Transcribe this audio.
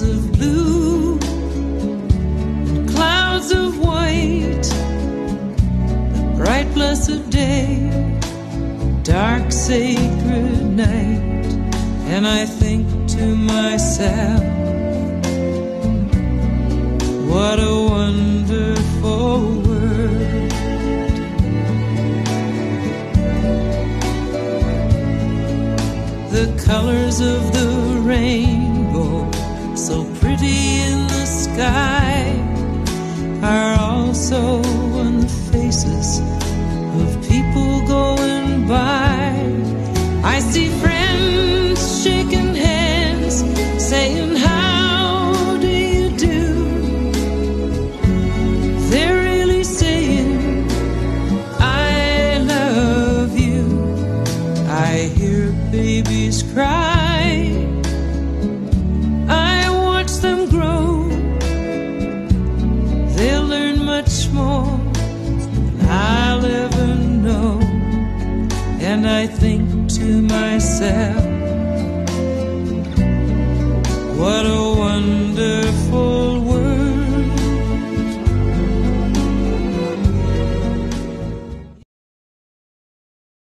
of blue clouds of white, a bright blessed day, dark sacred night, and I think to myself, what a wonderful world. The colors of the rainbow, so pretty in the sky, are also And I think to myself,